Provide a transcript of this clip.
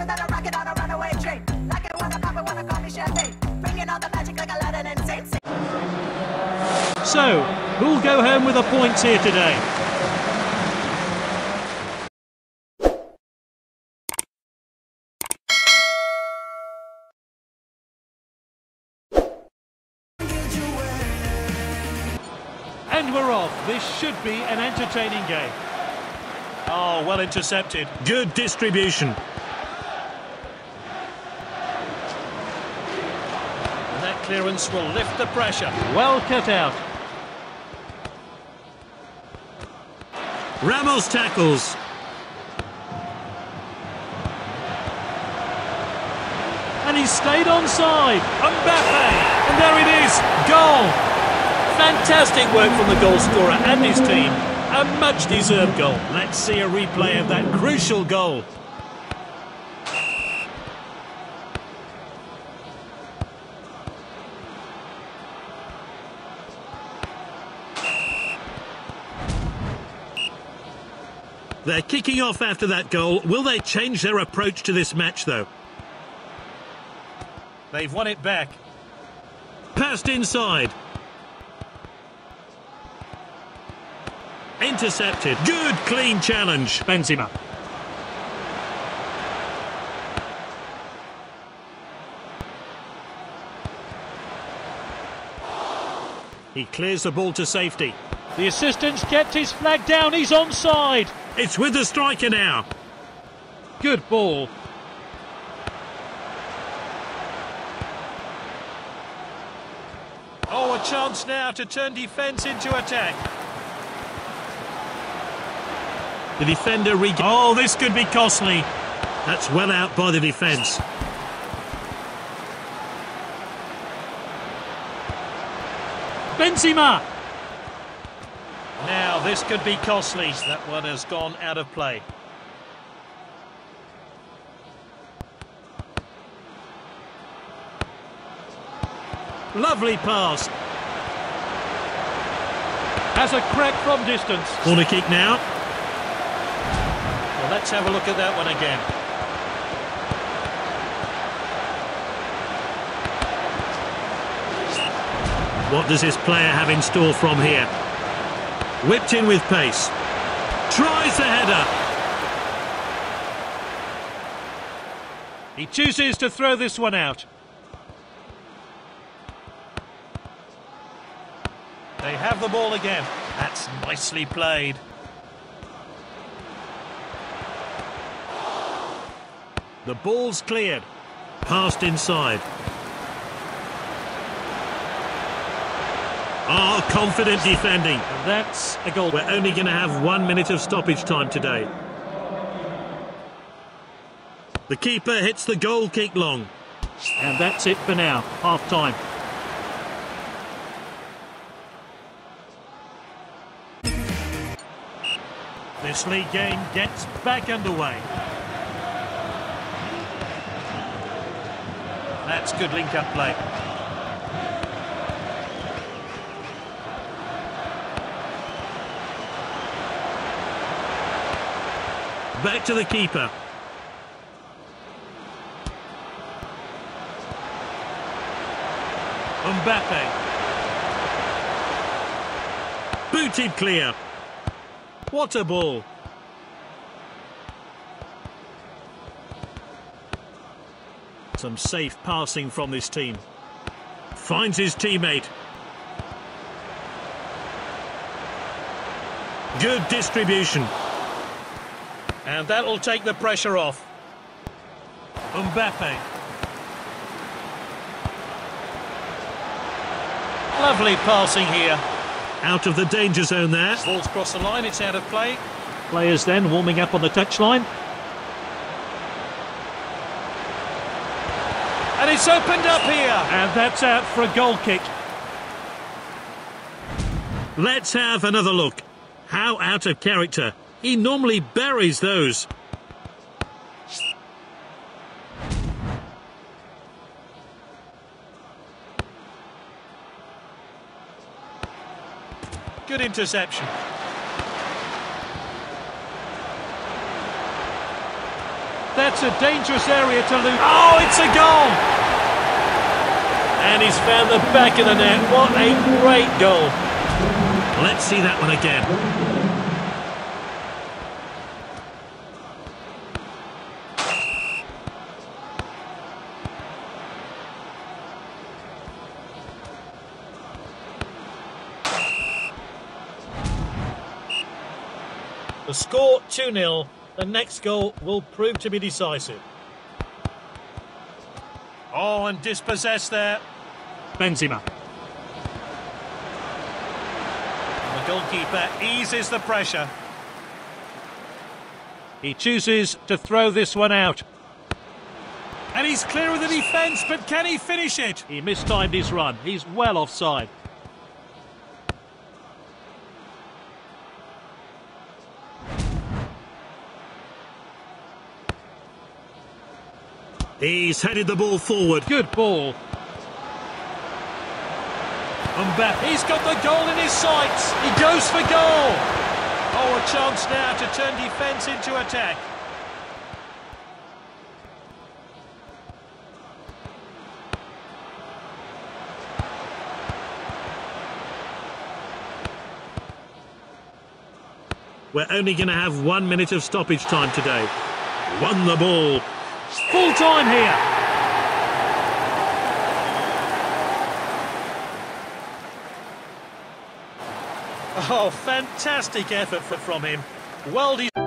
on a runaway train. Like it pop it, call me champagne. Bringing all the magic like Aladdin and Saint So, who'll go home with the points here today? And we're off. This should be an entertaining game. Oh, well intercepted. Good distribution. And that clearance will lift the pressure. Well cut out. Ramos tackles. And he stayed onside. Mbappe. And there it is. Goal. Fantastic work from the goal scorer and his team. A much deserved goal. Let's see a replay of that crucial goal. They're kicking off after that goal. Will they change their approach to this match, though? They've won it back. Passed inside. Intercepted. Good, clean challenge. Benzema. He clears the ball to safety. The assistant's kept his flag down. He's onside. It's with the striker now. Good ball. Oh, a chance now to turn defence into attack. The defender Oh, this could be costly. That's well out by the defence. Benzema. This could be costly. That one has gone out of play. Lovely pass. Has a crack from distance. Corner kick now. Well, let's have a look at that one again. What does this player have in store from here? Whipped in with pace. Tries the header. He chooses to throw this one out. They have the ball again. That's nicely played. The ball's cleared. Passed inside. Oh, confident defending. That's a goal. We're only going to have one minute of stoppage time today. The keeper hits the goal kick long. And that's it for now. Half time. This league game gets back underway. That's good link-up play. Back to the keeper. Mbappe. Booted clear. What a ball. Some safe passing from this team. Finds his teammate. Good distribution. And that'll take the pressure off. Mbappe. Lovely passing here. Out of the danger zone there. Ball's crossed the line, it's out of play. Players then warming up on the touchline. And it's opened up here. And that's out for a goal kick. Let's have another look. How out of character. He normally buries those. Good interception. That's a dangerous area to lose. Oh, it's a goal! And he's found the back of the net. What a great goal. Let's see that one again. The score 2 0. The next goal will prove to be decisive. Oh, and dispossessed there. Benzema. The goalkeeper eases the pressure. He chooses to throw this one out. And he's clear of the defence, but can he finish it? He mistimed his run. He's well offside. He's headed the ball forward. Good ball. Mbappe, he's got the goal in his sights. He goes for goal. Oh, a chance now to turn defence into attack. We're only going to have one minute of stoppage time today. Won the ball. Full time here. Oh, fantastic effort from him. Well deserved.